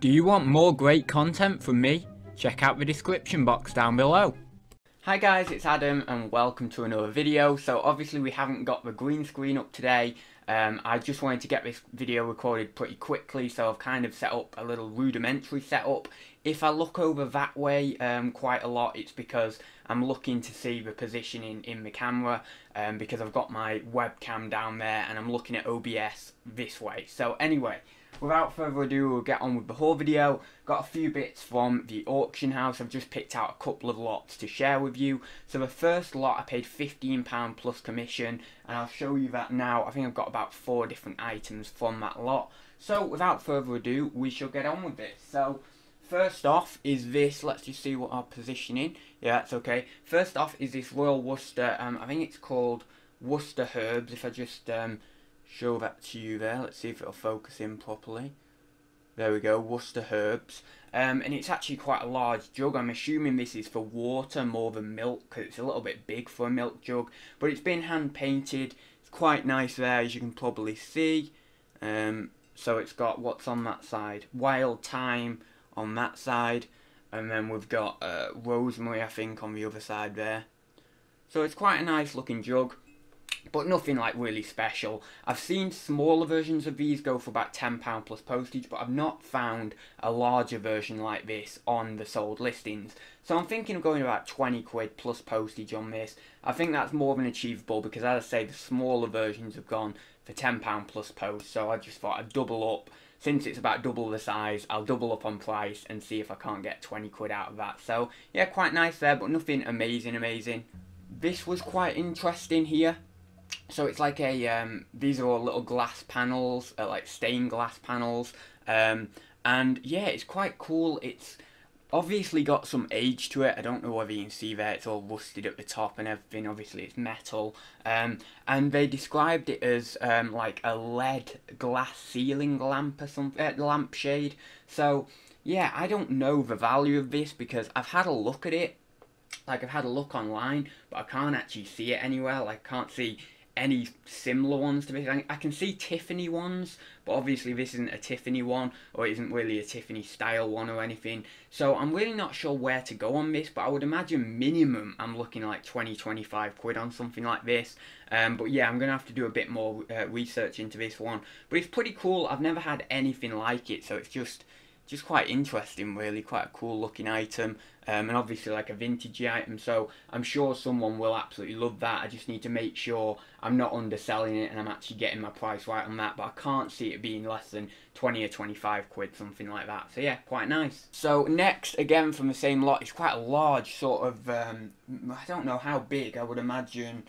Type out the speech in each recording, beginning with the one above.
Do you want more great content from me? Check out the description box down below. Hi guys, it's Adam and welcome to another video. So obviously we haven't got the green screen up today. Um, I just wanted to get this video recorded pretty quickly so I've kind of set up a little rudimentary setup. If I look over that way um, quite a lot it's because I'm looking to see the positioning in the camera um, because I've got my webcam down there and I'm looking at OBS this way. So anyway, without further ado, we'll get on with the whole video. Got a few bits from the auction house. I've just picked out a couple of lots to share with you. So the first lot I paid £15 plus commission, and I'll show you that now. I think I've got about four different items from that lot. So without further ado, we shall get on with this. So first off is this. Let's just see what our positioning. Yeah, that's okay. First off is this Royal Worcester. Um, I think it's called Worcester Herbs. If I just um, show that to you there. Let's see if it'll focus in properly. There we go, Worcester Herbs. Um, and it's actually quite a large jug. I'm assuming this is for water more than milk because it's a little bit big for a milk jug. But it's been hand painted. It's quite nice there as you can probably see. Um, so it's got what's on that side. Wild Thyme on that side. And then we've got uh, Rosemary I think on the other side there. So it's quite a nice looking jug but nothing like really special. I've seen smaller versions of these go for about £10 plus postage, but I've not found a larger version like this on the sold listings. So I'm thinking of going about 20 quid plus postage on this. I think that's more than achievable because as I say, the smaller versions have gone for £10 plus post, so I just thought I'd double up. Since it's about double the size, I'll double up on price and see if I can't get 20 quid out of that. So yeah, quite nice there, but nothing amazing, amazing. This was quite interesting here so it's like a um, these are all little glass panels uh, like stained glass panels um, and yeah it's quite cool. It's obviously got some age to it. I don't know whether you can see there it's all rusted at the top and everything. Obviously it's metal. Um, and they described it as um, like a lead glass ceiling lamp or something uh, lampshade. So yeah I don't know the value of this because I've had a look at it. Like I've had a look online but I can't actually see it anywhere. Like I can't see any similar ones to this. I can see Tiffany ones, but obviously this isn't a Tiffany one, or it isn't really a Tiffany style one or anything. So I'm really not sure where to go on this, but I would imagine minimum I'm looking like 20, 25 quid on something like this. Um, but yeah, I'm going to have to do a bit more uh, research into this one. But it's pretty cool. I've never had anything like it, so it's just just quite interesting really, quite a cool looking item um, and obviously like a vintagey item so I'm sure someone will absolutely love that, I just need to make sure I'm not underselling it and I'm actually getting my price right on that but I can't see it being less than 20 or 25 quid, something like that. So yeah, quite nice. So next, again from the same lot, it's quite a large sort of, um, I don't know how big, I would imagine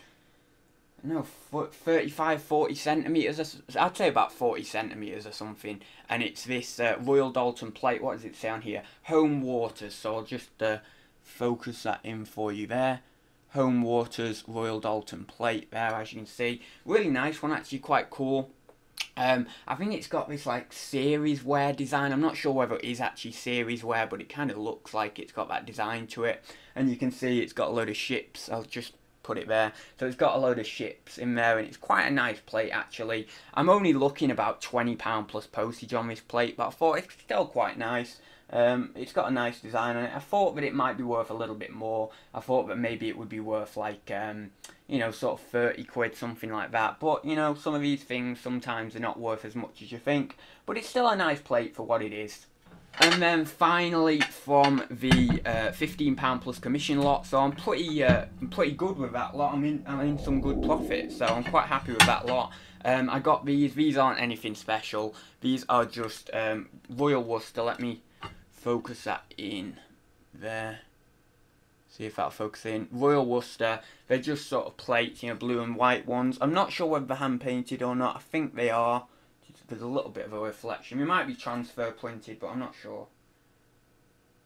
no, 35, 40 centimetres, I'd say about 40 centimetres or something, and it's this uh, Royal Doulton plate, what does it say on here? Home Waters, so I'll just uh, focus that in for you there. Home Waters Royal Doulton plate there, as you can see. Really nice one, actually quite cool. Um, I think it's got this like series ware design. I'm not sure whether it is actually series ware, but it kind of looks like it's got that design to it. And you can see it's got a load of ships. I'll just put it there. So it's got a load of ships in there and it's quite a nice plate actually. I'm only looking about £20 plus postage on this plate but I thought it's still quite nice. Um, it's got a nice design on it. I thought that it might be worth a little bit more. I thought that maybe it would be worth like, um, you know, sort of 30 quid, something like that. But, you know, some of these things sometimes are not worth as much as you think. But it's still a nice plate for what it is. And then finally from the uh, £15 plus commission lot, so I'm pretty uh, I'm pretty good with that lot. I'm in I'm in some good profit, so I'm quite happy with that lot. Um, I got these. These aren't anything special. These are just um, Royal Worcester. Let me focus that in there. See if that'll focus in. Royal Worcester. They're just sort of plates, you know, blue and white ones. I'm not sure whether they're hand painted or not. I think they are there's a little bit of a reflection. It might be transfer printed, but I'm not sure.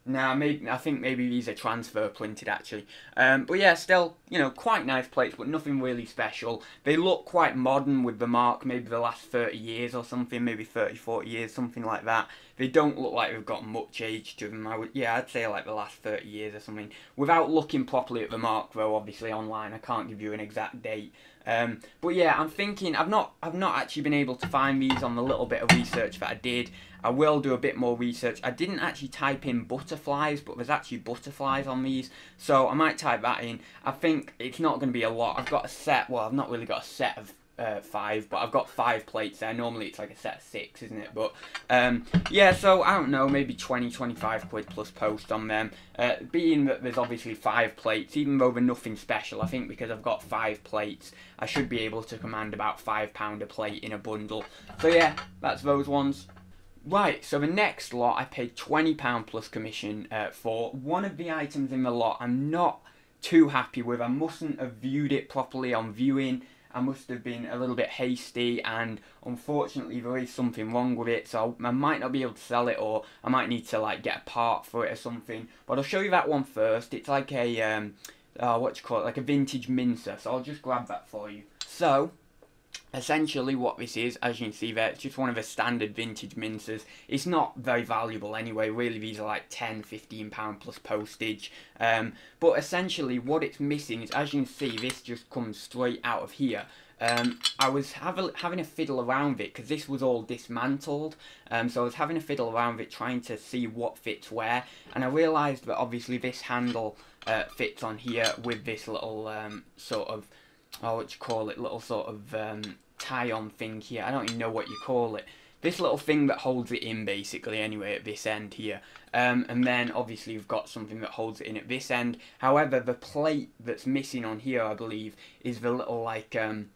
Now, maybe I think maybe these are transfer printed actually. Um, but yeah, still, you know, quite nice plates, but nothing really special. They look quite modern with the mark, maybe the last 30 years or something, maybe 30, 40 years, something like that. They don't look like they've got much age to them. I would, yeah, I'd say like the last 30 years or something. Without looking properly at the mark, though, obviously online, I can't give you an exact date. Um, but yeah, I'm thinking I've not I've not actually been able to find these on the little bit of research that I did. I will do a bit more research. I didn't actually type in butterflies, but there's actually butterflies on these, so I might type that in. I think it's not going to be a lot. I've got a set. Well, I've not really got a set of uh, five, but I've got five plates there. Normally it's like a set of six, isn't it? But um, yeah, so I don't know, maybe 20, 25 quid plus post on them. Uh, being that there's obviously five plates, even though they're nothing special, I think because I've got five plates, I should be able to command about five pound a plate in a bundle. So yeah, that's those ones. Right, so the next lot I paid £20 plus commission uh, for. One of the items in the lot I'm not too happy with. I mustn't have viewed it properly on viewing. I must have been a little bit hasty and unfortunately there is something wrong with it so I might not be able to sell it or I might need to like get a part for it or something. But I'll show you that one first. It's like a um, uh, what you call it? Like a vintage mincer so I'll just grab that for you. So essentially what this is as you can see there it's just one of the standard vintage mincers it's not very valuable anyway really these are like 10 15 pound plus postage um, but essentially what it's missing is as you can see this just comes straight out of here. Um, I was a, having a fiddle around it because this was all dismantled um, so I was having a fiddle around it trying to see what fits where and I realised that obviously this handle uh, fits on here with this little um, sort of oh, what you call it, little sort of um, tie-on thing here. I don't even know what you call it. This little thing that holds it in, basically, anyway, at this end here. Um, and then, obviously, you've got something that holds it in at this end. However, the plate that's missing on here, I believe, is the little, like, um,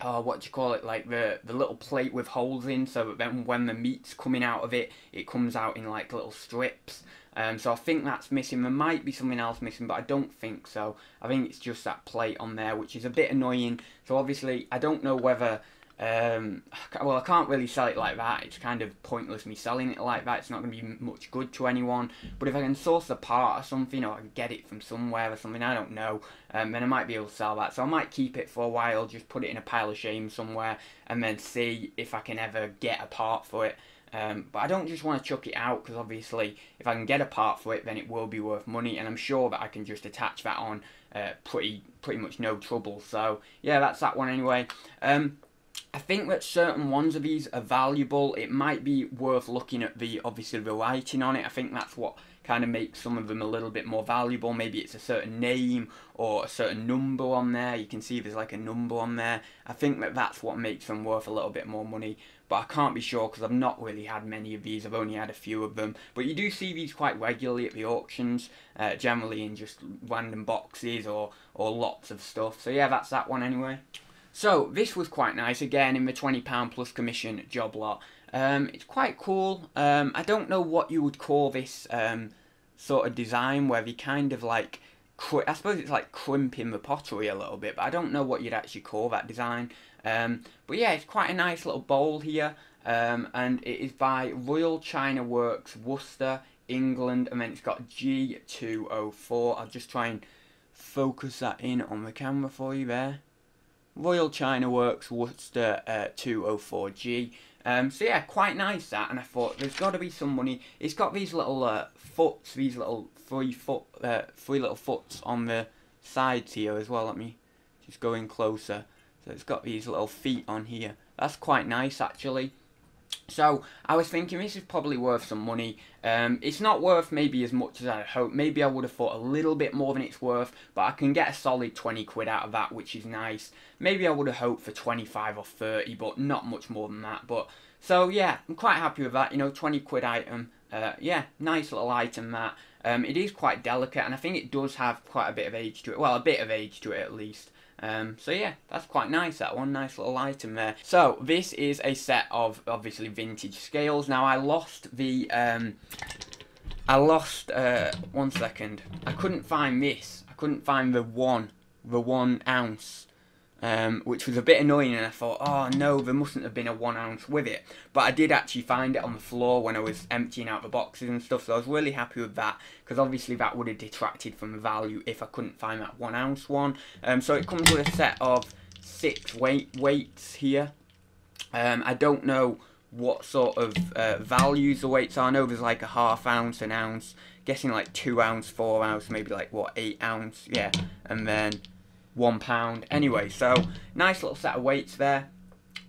oh, what do you call it, like the, the little plate with holes in, so that then when the meat's coming out of it, it comes out in, like, little strips. Um, so I think that's missing. There might be something else missing, but I don't think so. I think it's just that plate on there, which is a bit annoying. So obviously, I don't know whether... Um, well, I can't really sell it like that. It's kind of pointless me selling it like that. It's not going to be much good to anyone. But if I can source a part or something, or I can get it from somewhere or something, I don't know, um, then I might be able to sell that. So I might keep it for a while, just put it in a pile of shame somewhere, and then see if I can ever get a part for it. Um, but I don't just want to chuck it out because obviously if I can get a part for it then it will be worth money and I'm sure that I can just attach that on uh, pretty pretty much no trouble. So yeah that's that one anyway. Um, I think that certain ones of these are valuable. It might be worth looking at the obviously the writing on it. I think that's what kind of makes some of them a little bit more valuable. Maybe it's a certain name or a certain number on there. You can see there's like a number on there. I think that that's what makes them worth a little bit more money. But I can't be sure because I've not really had many of these. I've only had a few of them. But you do see these quite regularly at the auctions, uh, generally in just random boxes or, or lots of stuff. So yeah, that's that one anyway. So this was quite nice, again in the £20 plus commission job lot. Um, it's quite cool. Um, I don't know what you would call this um, sort of design where they kind of like, I suppose it's like crimping the pottery a little bit, but I don't know what you'd actually call that design. Um, but yeah, it's quite a nice little bowl here, um, and it is by Royal China Works, Worcester, England, and then it's got G204. I'll just try and focus that in on the camera for you there. Royal China Works, Worcester uh, 204G. Um, so yeah, quite nice that, and I thought there's got to be some money. It's got these little uh, foots, these little three foot, uh, three little foots on the sides here as well. Let me just go in closer. So it's got these little feet on here. That's quite nice actually. So I was thinking this is probably worth some money. Um, it's not worth maybe as much as I hope. Maybe I would have thought a little bit more than it's worth, but I can get a solid 20 quid out of that, which is nice. Maybe I would have hoped for 25 or 30, but not much more than that. But so yeah, I'm quite happy with that. You know, 20 quid item. Uh, yeah, nice little item that. Um, it is quite delicate, and I think it does have quite a bit of age to it. Well, a bit of age to it at least. Um, so yeah, that's quite nice, that one. Nice little item there. So, this is a set of, obviously, vintage scales. Now, I lost the, um, I lost, uh, one second. I couldn't find this. I couldn't find the one, the one ounce um, which was a bit annoying and I thought, oh no, there mustn't have been a one ounce with it. But I did actually find it on the floor when I was emptying out the boxes and stuff, so I was really happy with that, because obviously that would have detracted from the value if I couldn't find that one ounce one. Um, so it comes with a set of six weight weights here. Um, I don't know what sort of uh, values the weights are. I know there's like a half ounce, an ounce, guessing like two ounce, four ounce, maybe like what, eight ounce, yeah. And then one pound. Anyway, so nice little set of weights there.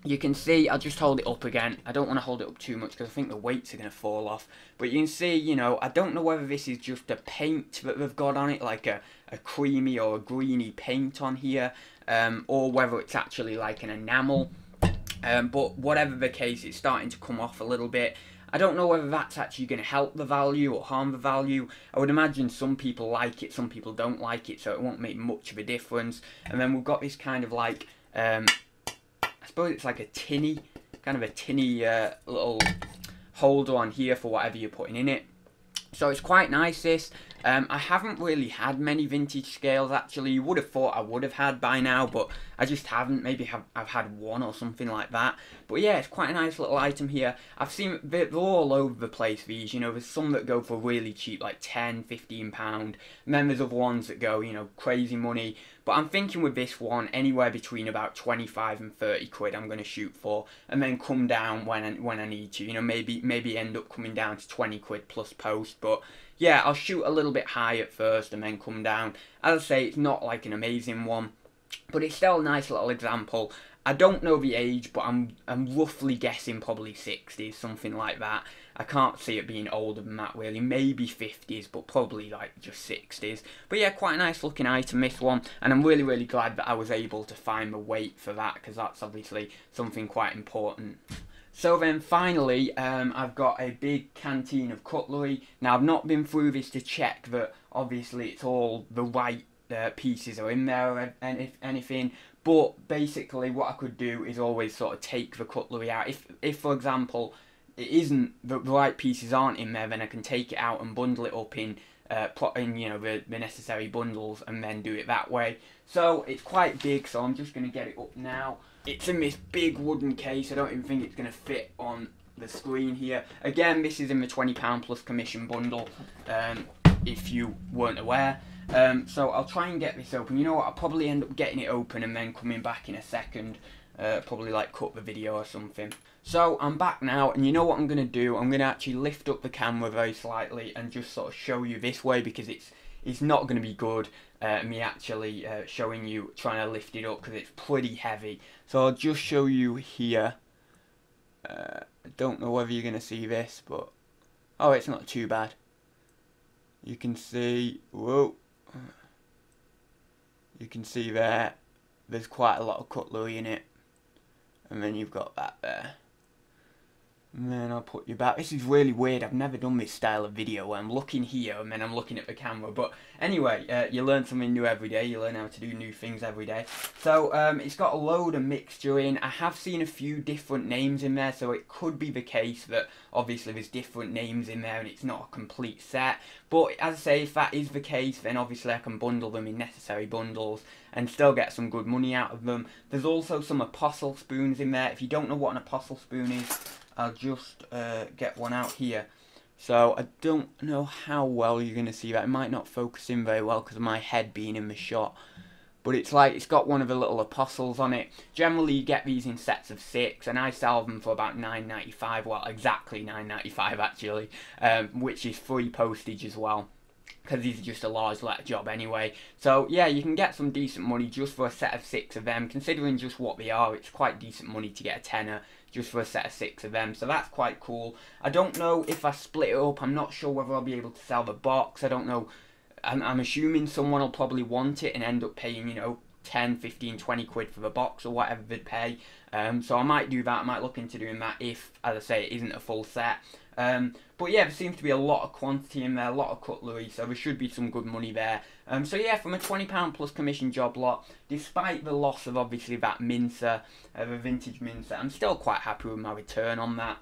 You can see, I'll just hold it up again. I don't want to hold it up too much because I think the weights are going to fall off. But you can see, you know, I don't know whether this is just a paint that they've got on it, like a, a creamy or a greeny paint on here, um, or whether it's actually like an enamel. Um, but whatever the case, it's starting to come off a little bit. I don't know whether that's actually going to help the value or harm the value. I would imagine some people like it, some people don't like it, so it won't make much of a difference. And then we've got this kind of like, um, I suppose it's like a tinny, kind of a tinny uh, little holder on here for whatever you're putting in it. So it's quite nice this. Um, I haven't really had many vintage scales actually. You would have thought I would have had by now, but I just haven't. Maybe have, I've had one or something like that. But yeah, it's quite a nice little item here. I've seen they're all over the place. These, you know, there's some that go for really cheap, like 10, 15 pound. And then there's other ones that go, you know, crazy money. But I'm thinking with this one, anywhere between about 25 and 30 quid I'm going to shoot for. And then come down when I, when I need to. You know, maybe maybe end up coming down to 20 quid plus post. But yeah, I'll shoot a little bit high at first and then come down. As I say, it's not like an amazing one, but it's still a nice little example. I don't know the age, but I'm I'm roughly guessing probably 60s, something like that. I can't see it being older than that really, maybe 50s, but probably like just 60s. But yeah, quite a nice looking item this one, and I'm really really glad that I was able to find the weight for that, because that's obviously something quite important. So then finally, um, I've got a big canteen of cutlery. Now I've not been through this to check that obviously it's all the right uh, pieces are in there and if anything. But basically what I could do is always sort of take the cutlery out. If, if for example, it isn't, the right pieces aren't in there, then I can take it out and bundle it up in uh, put in you know the, the necessary bundles and then do it that way. So it's quite big, so I'm just going to get it up now. It's in this big wooden case. I don't even think it's going to fit on the screen here. Again, this is in the £20 plus commission bundle, um, if you weren't aware. Um, so I'll try and get this open. You know what, I'll probably end up getting it open and then coming back in a second. Uh, probably like cut the video or something. So I'm back now and you know what I'm going to do? I'm going to actually lift up the camera very slightly and just sort of show you this way because it's it's not going to be good uh, me actually uh, showing you trying to lift it up because it's pretty heavy. So I'll just show you here. Uh, I don't know whether you're going to see this, but oh, it's not too bad. You can see, whoa, you can see there, there's quite a lot of cutlery in it, and then you've got that there. And then I'll put you back. This is really weird. I've never done this style of video where I'm looking here and then I'm looking at the camera. But anyway, uh, you learn something new every day. You learn how to do new things every day. So um, it's got a load of mixture in. I have seen a few different names in there. So it could be the case that obviously there's different names in there and it's not a complete set. But as I say, if that is the case, then obviously I can bundle them in necessary bundles and still get some good money out of them. There's also some apostle spoons in there. If you don't know what an apostle spoon is, I'll just uh, get one out here. So I don't know how well you're going to see that. It might not focus in very well because of my head being in the shot. But it's like, it's got one of the little apostles on it. Generally you get these in sets of six and I sell them for about nine ninety five. Well, exactly nine ninety five actually. Um, which is free postage as well because these are just a large letter job anyway. So yeah, you can get some decent money just for a set of six of them. Considering just what they are, it's quite decent money to get a tenner just for a set of six of them. So that's quite cool. I don't know if I split it up. I'm not sure whether I'll be able to sell the box. I don't know. I'm, I'm assuming someone will probably want it and end up paying, you know, 10, 15, 20 quid for the box or whatever they'd pay. Um, so I might do that. I might look into doing that if, as I say, it isn't a full set. Um, but yeah, there seems to be a lot of quantity in there, a lot of cutlery, so there should be some good money there. Um, so yeah, from a £20 plus commission job lot, despite the loss of obviously that Mincer, uh, the vintage Mincer, I'm still quite happy with my return on that.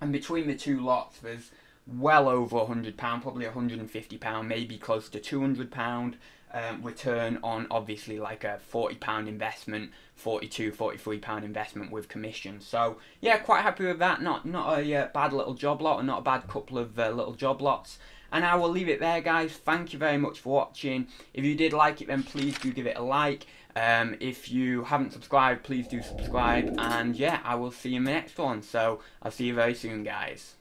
And between the two lots, there's well over £100, probably £150, maybe close to £200 um, return on obviously like a £40 investment, 42 £43 investment with commission. So yeah, quite happy with that. Not not a uh, bad little job lot and not a bad couple of uh, little job lots. And I will leave it there guys. Thank you very much for watching. If you did like it then please do give it a like. Um, if you haven't subscribed, please do subscribe. And yeah, I will see you in the next one. So I'll see you very soon guys.